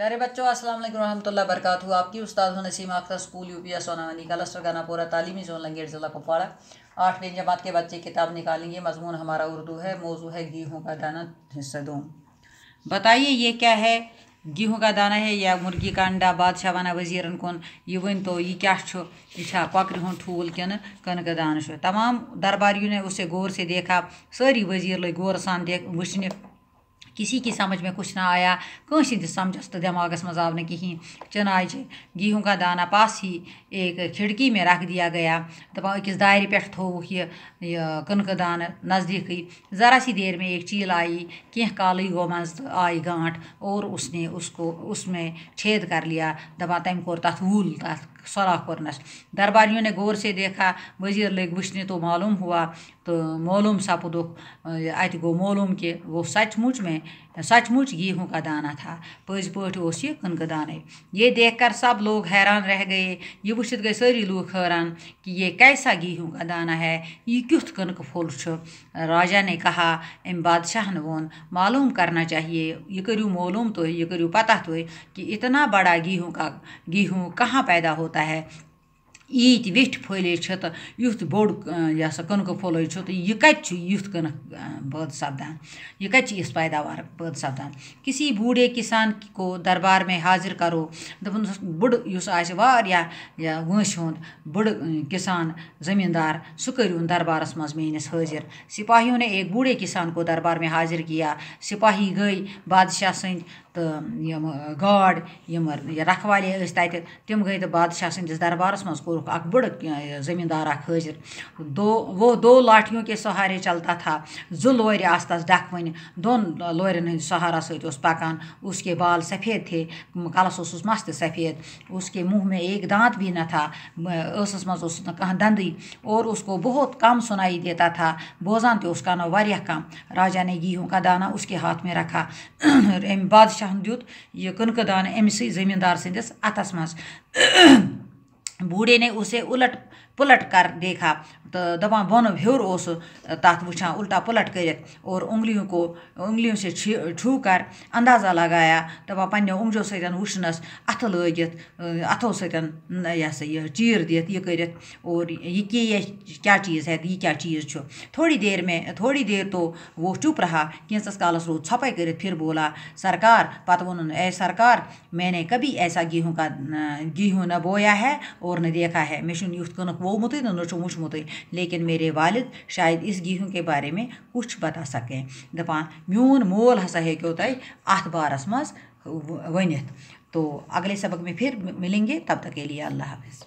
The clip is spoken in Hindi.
प्यारे बच्चों, अस्सलाम वालेकुम रहमतुल्लाह बरकातहू। आपकी उस्ताद नसीम अख्तर स्कूल यूपी सोनावनी कलस्टर गानापुरा, तालीमी जोन लंगेट ज़िला कुपवाड़ा। आठवीं जमात के बच्चे किताब निकालेंगे। मजमून हमारा उर्दू है, मौजू है गेहूँ का दाना, हिस्सा दो। बताइए, ये क्या है? गेहूँ का दाना है या मुर्गी का अंडा? बादशाह वन वजीरन कुन? यह वन तो यह क्या यह कौकर हूँ ठूल किन कनक दान तमाम दरबारियों ने उसे गौर से देखा। सारी वज़ीर लग गौर सान देख वुचन किसी की समझ में कुछ ना आया, कंस समझस तो दिमागस मज आव कहीं चनाच गेहूँ का दाना पास ही एक खिड़की में रख दिया गया दपा अकिस दायरे पे थोक यह कनक दान नज़दीक ज़रा सी देर में एक चील आई, कह काल गो मज आई गांठ, और उसने उसको, उसमें छेद कर लिया दपा तम कोर तथ वूल तथ सराख कोरनस। दरबारियों ने गौर से देखा, वज़ीर लग वुचने तो मालूम हुआ तो मालूम सपुद अत गो मालूम कि, वो सचमुच में सचमुच गेहूँ का दाना था। पज पट ये कनक दाने। ये देखकर सब लोग हैरान रह गए। ये वुचित गए, सारी लोग हैरान कि ये कैसा गेहूँ का दाना है? ये क्युथ कनक फुल राजा ने कहा अम बादशाह ने वोन मालूम करना चाहिए। ये करू मालूम तो ये करू पता तो कि इतना बड़ा गेहूँ का, गेहूँ कहाँ पैदा होता है? ईत विठ फैले तो युथ बोड़ यह सा कनक फल तो यह कत युथ कनक पद सपदान यह कत इस पैदावार पद सपदान किसी बूढ़े किसान को दरबार में हाजिर करो दपन बुड़ या वंश हूँ बुड़ किसान ज़मींदार सह कर दरबारस मज मेनिस हाजिर सिपाहियों ने एक दरबार तो यम गाड़ रखवाले तत तम गई तो बादशाह सदिस दरबारस मज कोरुक अख बड़ ज़मींदार हाजिर दो वो दो लाठियों के सहारे चलता था जो लोर आसतस डकवन दोन लोरन हंद सहारा सत पकान उसके बाल सफ़ेद थे कलस उस मस्त सफ़ेद उसके मुँह में एक दांत भी न था स मज कह दंदी और उसको बहुत कम सुनाई देता था बोजान तो उसका ना वारिया कम राजा ने गेहूँ का दाना उसके हाथ में रखा बादशाह बादशाह दुत यह कनक दान अमस जमींदार सदिस अतस मज बूढ़े ने उसे उलट पुलट कर देखा। तो दपा बन हर उस तथ वुचान उल्टा पुलट कर और उंगलियों को, उंगलियों से छू कर अंदाज़ा लगाया। दपा पन्ने उंगलियों सतन वुचनस अथ लगित अथो सतन यह सा यह चीर यह कर और यह कि क्या चीज़ है यह क्या चीज़ थोड़ी देर में, थोड़ी देर तो वो चुप रहा। कैंसस कालस रोज छपाई कर फिर बोला, सरकार पत वोन ए सरकार, मैंने कभी ऐसा गेहूँ का गेहूँ न बोया है और न देखा है। मे युथ कनक वोमुत न वुचमुत लेकिन मेरे वालिद शायद इस गेहूँ के बारे में कुछ बता सकें। दपान मून मोल हसा हेको तय अत बारस मज वन तो अगले सबक में फिर मिलेंगे, तब तक के लिए अल्लाह हाफिज़।